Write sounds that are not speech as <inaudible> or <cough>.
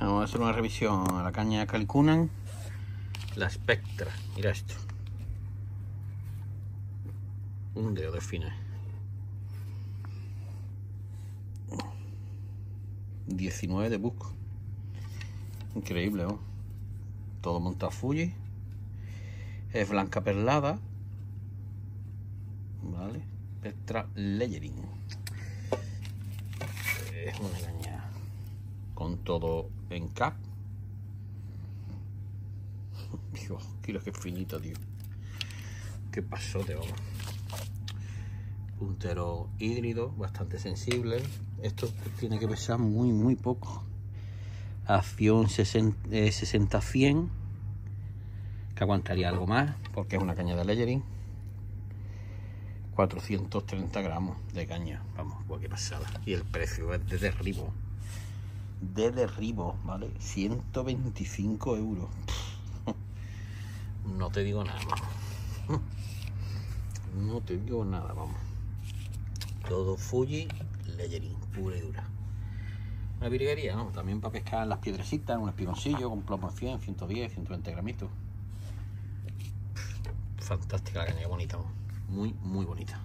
Vamos a hacer una revisión a la caña Calicunan. La Spectra. Mira esto. Un dedo de fina. 19 de busco. Increíble, ¿no? Todo montado Fuji. Es blanca perlada. Vale. Spectra Layering. Es una caña todo en cap. <laughs> Dios, que finito, tío. Qué pasote, vamos. Puntero híbrido, bastante sensible. Esto tiene que pesar muy, muy poco. Acción 60-100, que aguantaría algo más, porque es una caña de layering. 430 gramos de caña. Vamos, qué pasada. Y el precio es de derribo. De derribo, ¿vale? 125 euros. No te digo nada, vamos. No te digo nada, vamos. Todo Fuji Leggering, pura y dura. Una virguería, ¿no? También para pescar las piedrecitas, un espigoncillo con plomo 100, 110, 120 gramitos. Fantástica la caña, bonita, muy, muy bonita.